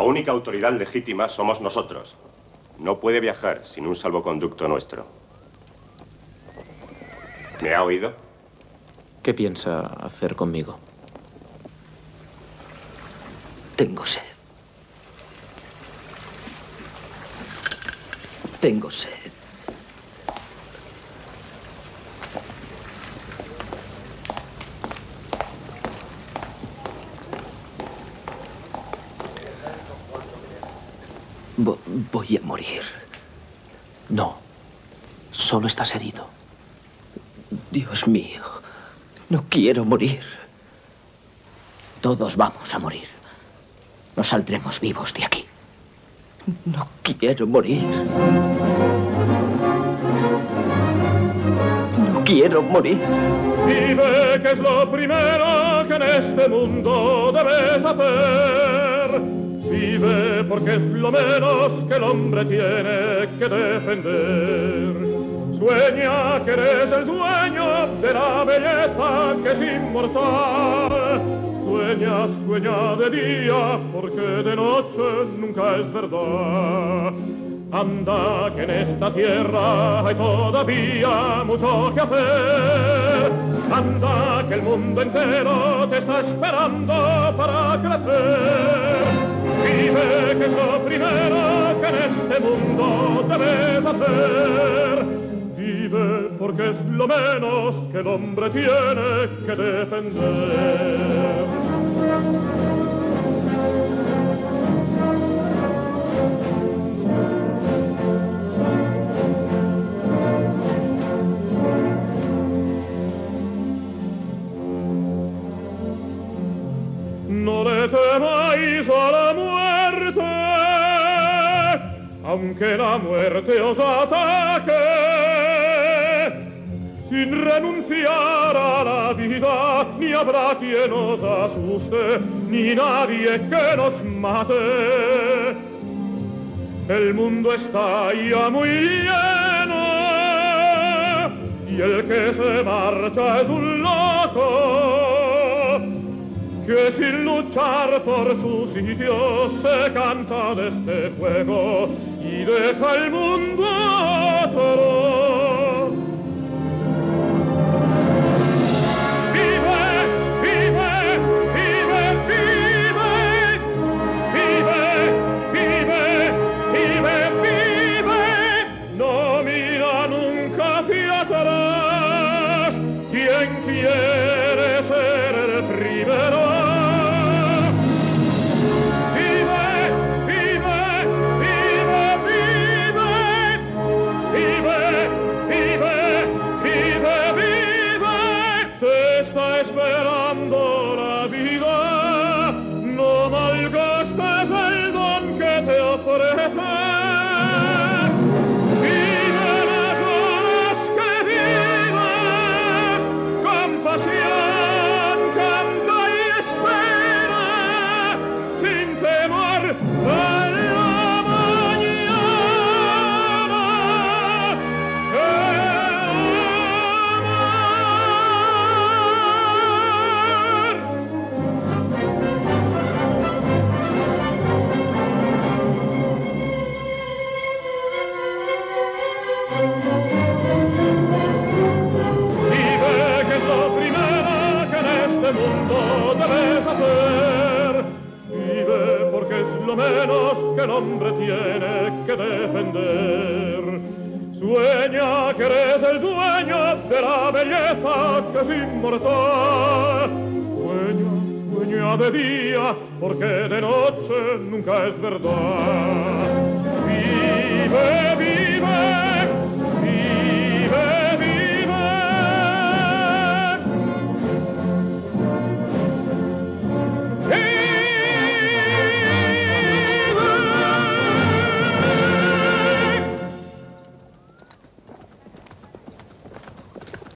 única autoridad legítima somos nosotros. No puede viajar sin un salvoconducto nuestro. ¿Me ha oído? ¿Qué piensa hacer conmigo? Tengo sed. Tengo sed. Voy a morir. No, solo estás herido. Dios mío, no quiero morir. Todos vamos a morir. No saldremos vivos de aquí. No quiero morir. No quiero morir. Vive, que es lo primero que en este mundo debes hacer. Vive porque es lo menos que el hombre tiene que defender. Sueña que eres el dueño de la belleza que es inmortal. Sueña, sueña de día porque de noche nunca es verdad. Anda que en esta tierra hay todavía mucho que hacer. Anda que el mundo entero te está esperando para crecer. Primero que en este mundo debes hacer. Vive porque es lo menos que el hombre tiene que defender. No le temáis a la aunque la muerte os ataque, sin renunciar a la vida, ni habrá quien os asuste, ni nadie que nos mate. El mundo está ya muy lleno, y el que se marcha es un loco que sin luchar por su sitio se cansa de este juego y deja el mundo todo. Vive, vive, vive, vive, vive, vive, vive, vive, no mira nunca hacia atrás, quien quiere que el hombre tiene que defender. Sueña que eres el dueño de la belleza que es inmortal. Sueña, sueña de día porque de noche nunca es verdad. Vive, vive.